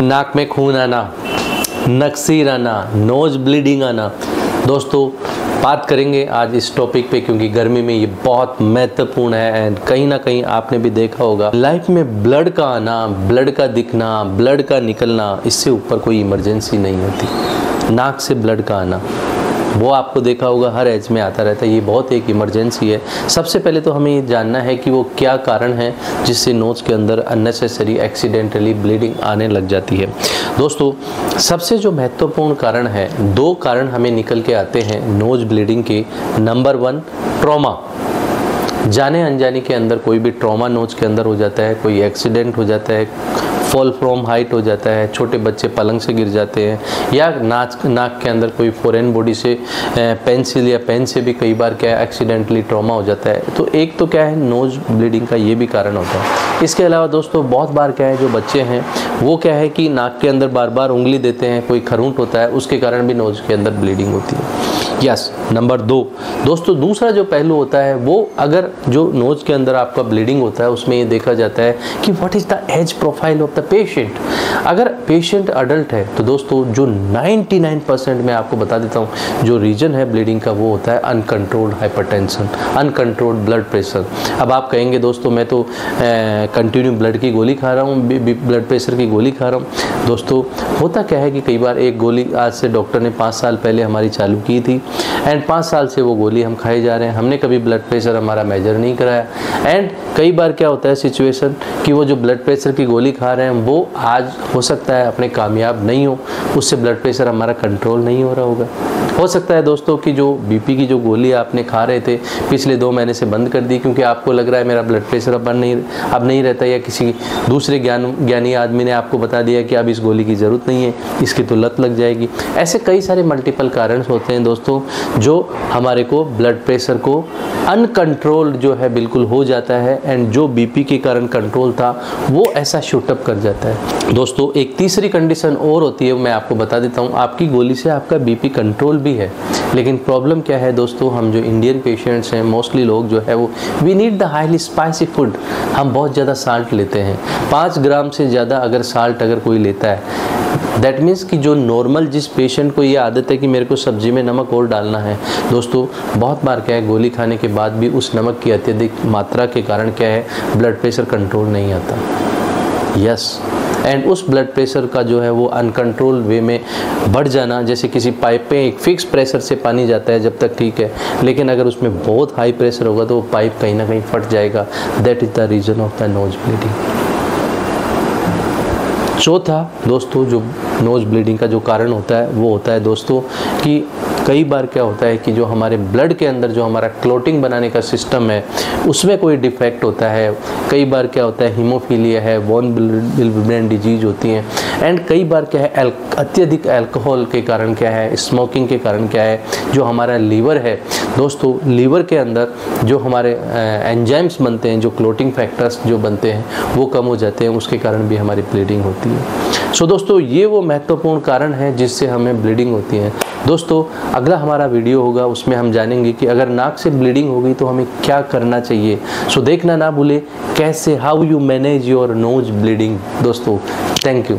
नाक में खून आना, नक्सीर आना नोज़ ब्लीडिंग आना। दोस्तों, बात करेंगे आज इस टॉपिक पे क्योंकि गर्मी में ये बहुत महत्वपूर्ण है एंड कहीं ना कहीं आपने भी देखा होगा। लाइफ में ब्लड का आना ब्लड का दिखना ब्लड का निकलना, इससे ऊपर कोई इमरजेंसी नहीं होती। नाक से ब्लड का आना। वो आपको देखा होगा, हर एज में आता रहता है। ये बहुत एक इमरजेंसी है। सबसे पहले तो हमें जानना है कि वो क्या कारण है जिससे नोज़ के अंदर अननेसेसरी एक्सीडेंटली ब्लीडिंग आने लग जाती है। दोस्तों, सबसे जो महत्वपूर्ण कारण है, दो कारण हमें निकल के आते हैं नोज़ ब्लीडिंग के। नंबर वन ट्रॉमा जाने अनजाने के अंदर कोई भी ट्रॉमा नोज़ के अंदर हो जाता है, कोई एक्सीडेंट हो जाता है फॉल फ्रॉम हाइट हो जाता है, छोटे बच्चे पलंग से गिर जाते हैं, या नाच, नाक के अंदर कोई फॉरेन बॉडी से पेंसिल या पेन से भी कई बार क्या है एक्सीडेंटली ट्रॉमा हो जाता है। तो एक तो क्या है नोज़ ब्लीडिंग का ये भी कारण होता है। इसके अलावा दोस्तों, बहुत बार क्या है, जो बच्चे हैं, वो क्या है कि नाक के अंदर बार बार उंगली देते हैं, कोई खरूंट होता है, उसके कारण भी नोज़ के अंदर ब्लीडिंग होती है। यस नंबर दो दोस्तों, दूसरा जो पहलू होता है, वो अगर जो नोज़ के अंदर आपका ब्लीडिंग होता है, उसमें ये देखा जाता है कि what is the age profile of the patient अगर पेशेंट अडल्ट है तो दोस्तों, जो 99 परसेंट मैं आपको बता देता हूँ, जो रीजन है ब्लीडिंग का, वो होता है uncontrolled hypertension uncontrolled blood pressure अब आप कहेंगे, दोस्तों, मैं तो कंटिन्यू ब्लड की गोली खा रहा हूँ ब्लड प्रेशर की गोली खा रहा हूँ। दोस्तों, होता क्या है कि कई बार एक गोली आज से डॉक्टर ने पाँच साल पहले हमारी चालू की थी एंड पाँच साल से वो गोली हम खाए जा रहे हैं। हमने कभी ब्लड प्रेशर हमारा मेजर नहीं कराया। एंड कई बार क्या होता है सिचुएशन कि वो जो ब्लड प्रेशर की गोली खा रहे हैं, वो आज हो सकता है अपने कामयाब नहीं हो। उससे ब्लड प्रेशर हमारा कंट्रोल नहीं हो रहा होगा। हो सकता है दोस्तों कि जो बीपी की जो गोली आपने खा रहे थे, पिछले दो महीने से बंद कर दी, क्योंकि आपको लग रहा है मेरा ब्लड प्रेशर अब नहीं अब नहीं रहता या किसी दूसरे ज्ञान, ज्ञानी आदमी ने आपको बता दिया कि अब इस गोली की ज़रूरत नहीं है, इसकी तो लत लग जाएगी। ऐसे कई सारे मल्टीपल कारण होते हैं दोस्तों, जो हमारे को ब्लड प्रेशर को अनकंट्रोल्ड जो है बिल्कुल हो जाता है एंड जो बीपी के कारण कंट्रोल था, वो ऐसा शूटअप कर जाता है। दोस्तों, एक तीसरी कंडीशन और होती है, मैं आपको बता देता हूँ, आपकी गोली से आपका बीपी कंट्रोल भी है। लेकिन प्रॉब्लम क्या है दोस्तों? हम जो इंडियन पेशेंट्स हैं मोस्टली लोग जो है वो we need the highly spicy food हम बहुत ज़्यादा साल्ट लेते हैं। पाँच ग्राम से ज़्यादा अगर साल्ट अगर कोई लेता है दैट मीन्स कि जो नॉर्मल जिस पेशेंट को ये आदत है कि मेरे को सब्ज़ी में नमक और डालना है, दोस्तों, बहुत बार क्या है, गोली खाने के बाद भी उस नमक की अत्यधिक मात्रा के कारण क्या है ब्लड प्रेशर कंट्रोल नहीं आता। यस एंड उस ब्लड प्रेशर का जो है वो अनकंट्रोल वे में बढ़ जाना, जैसे किसी पाइप पे एक फिक्स प्रेशर से पानी जाता है जब तक ठीक है। लेकिन अगर उसमें बहुत हाई प्रेशर होगा तो वो पाइप कहीं ना कहीं फट जाएगा। That is the reason of the nose bleeding चौथा दोस्तों, जो नोज़ ब्लीडिंग का जो कारण होता है, वो होता है दोस्तों कि कई बार क्या होता है कि जो हमारे ब्लड के अंदर जो हमारा क्लोटिंग बनाने का सिस्टम है उसमें कोई डिफेक्ट होता है। कई बार क्या होता है हीमोफीलिया है वॉन ब्रेन डिज़ीज़ होती हैं। एंड कई बार क्या है अत्यधिक अल्कोहल के कारण क्या है स्मोकिंग के कारण क्या है जो हमारा लीवर है। दोस्तों लीवर के अंदर जो हमारे एंजाइम्स बनते हैं जो क्लोटिंग फैक्टर्स जो बनते हैं वो कम हो जाते हैं उसके कारण भी हमारी ब्लीडिंग होती है। सो so, दोस्तों ये वो महत्वपूर्ण कारण है जिससे हमें ब्लीडिंग होती है। दोस्तों अगला हमारा वीडियो होगा, उसमें हम जानेंगे कि अगर नाक से ब्लीडिंग होगी तो हमें क्या करना चाहिए। सो देखना ना भूले, कैसे how you manage your nose bleeding दोस्तों थैंक यू